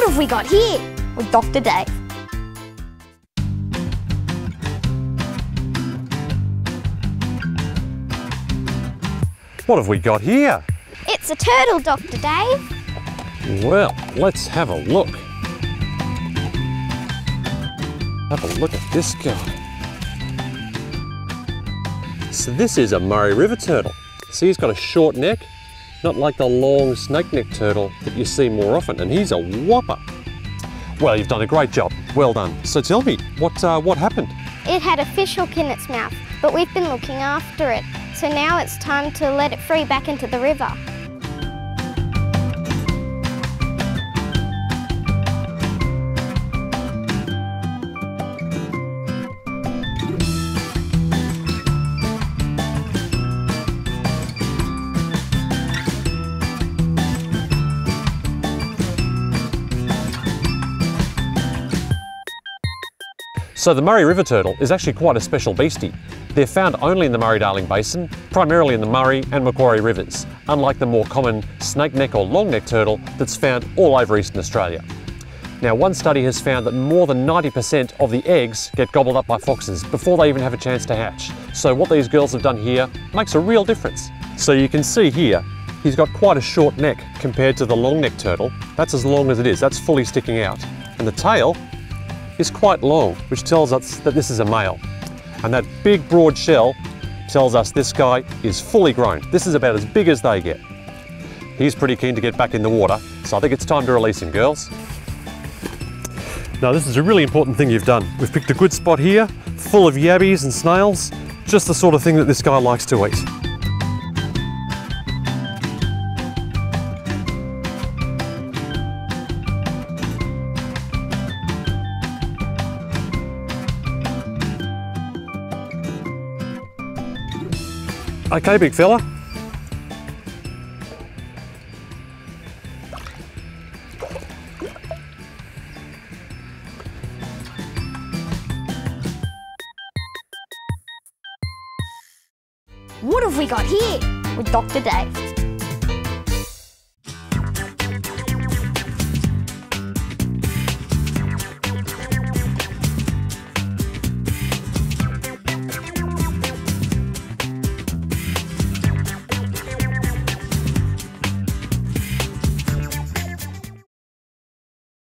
have we got here? With Dr. Dave. What have we got here? It's a turtle, Dr. Dave. Well, let's have a look. Have a look at this guy. So this is a Murray River turtle. See, he's got a short neck, not like the long snake neck turtle that you see more often, and he's a whopper. Well, you've done a great job. Well done. So tell me, what, uh, what happened? It had a fish hook in its mouth, but we've been looking after it. So now it's time to let it free back into the river. So the Murray River turtle is actually quite a special beastie. They're found only in the Murray-Darling Basin, primarily in the Murray and Macquarie rivers, unlike the more common snake neck or long neck turtle that's found all over eastern Australia. Now one study has found that more than 90% of the eggs get gobbled up by foxes before they even have a chance to hatch. So what these girls have done here makes a real difference. So you can see here, he's got quite a short neck compared to the long neck turtle. That's as long as it is, that's fully sticking out. And the tail is quite long, which tells us that this is a male. And that big broad shell tells us this guy is fully grown. This is about as big as they get. He's pretty keen to get back in the water, so I think it's time to release him, girls. Now this is a really important thing you've done. We've picked a good spot here, full of yabbies and snails, just the sort of thing that this guy likes to eat. Okay, big fella. What have we got here? With Dr. Dave.